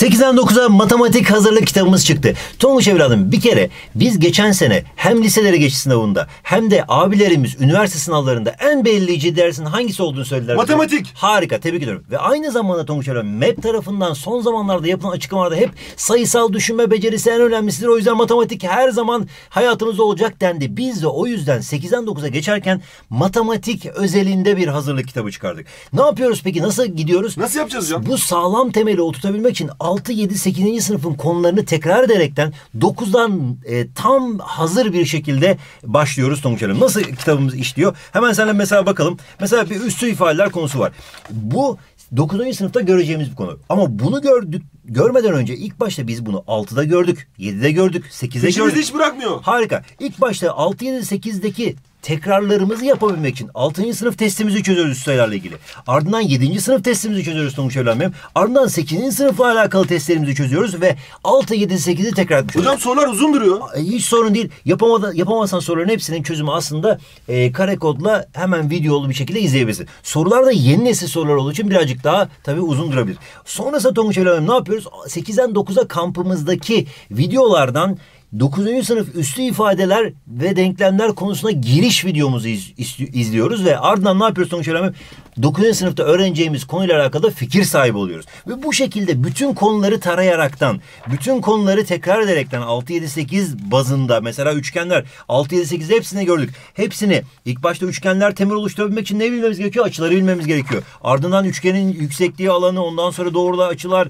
8'den 9'a matematik hazırlık kitabımız çıktı. Tonguç evladım bir kere biz geçen sene hem liselere geçiş sınavında hem de abilerimiz üniversite sınavlarında en belirleyici dersin hangisi olduğunu söylediler. bize. Matematik. Harika tebrik ediyorum. Ve aynı zamanda Tonguç evladım MEP tarafından son zamanlarda yapılan açıklamalarda hep sayısal düşünme becerisi en önemlisidir. O yüzden matematik her zaman hayatınızda olacak dendi. Biz de o yüzden 8'den 9'a geçerken matematik özelinde bir hazırlık kitabı çıkardık. Ne yapıyoruz peki? Nasıl gidiyoruz? Nasıl yapacağız hocam? Bu sağlam temeli oturtabilmek için 6, 7, 8. sınıfın konularını tekrar ederekten 9'dan e, tam hazır bir şekilde başlıyoruz Tonguç Hanım. Nasıl kitabımız işliyor? Hemen seninle mesela bakalım. Mesela bir üstü ifadeler konusu var. Bu 9. sınıfta göreceğimiz bir konu. Ama bunu gördük görmeden önce ilk başta biz bunu 6'da gördük, 7'de gördük, 8'de Peşimizi gördük. hiç bırakmıyor. Harika. İlk başta 6, 7, 8'deki tekrarlarımızı yapabilmek için 6. sınıf testimizi çözüyoruz sayılarla ilgili. Ardından 7. sınıf testimizi çözüyoruz Tonguç Evlenmem. Ardından 8. sınıfla alakalı testlerimizi çözüyoruz ve 6, 7, 8'i tekrar etmiş Hocam sorular uzun duruyor. E, Hiç sorun değil. Yapamadan, yapamazsan soruların hepsinin çözümü aslında e, kare kodla hemen videolu bir şekilde izleyebilirsin. Sorular da yeni nesil sorular olduğu için birazcık daha tabii uzun durabilir. Sonrasında Tonguç Evlenmem ne yapıyoruz? 8'den 9'a kampımızdaki videolardan 9. sınıf üstü ifadeler ve denklemler konusuna giriş videomuzu iz- iz- izliyoruz ve ardından ne yapıyoruz Tonguç Evlenmem? 9. sınıfta öğreneceğimiz konuyla alakalı fikir sahibi oluyoruz. Ve bu şekilde bütün konuları tarayaraktan, bütün konuları tekrar ederekten 6, 7, 8 bazında mesela üçgenler 6, 7, 8 hepsini gördük. Hepsini ilk başta üçgenler temel oluşturabilmek için ne bilmemiz gerekiyor? Açıları bilmemiz gerekiyor. Ardından üçgenin yüksekliği alanı ondan sonra doğrular açılar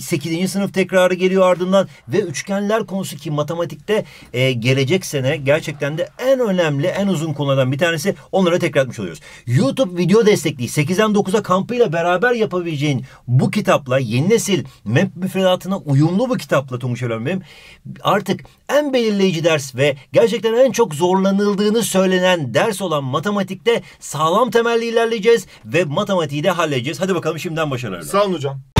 8. sınıf tekrarı geliyor ardından ve üçgenler konusu ki matematikte e, gelecek sene gerçekten de en önemli en uzun konulardan bir tanesi onlara tekrar etmiş oluyoruz. YouTube video destekli 8'den 9'a kampıyla beraber yapabileceğin bu kitapla yeni nesil MEP müfredatına uyumlu bu kitapla Tonguç Ölen benim artık en belirleyici ders ve gerçekten en çok zorlanıldığını söylenen ders olan matematikte sağlam temelli ilerleyeceğiz ve matematiği de halledeceğiz. Hadi bakalım şimdiden başarılar. Sağ olun hocam.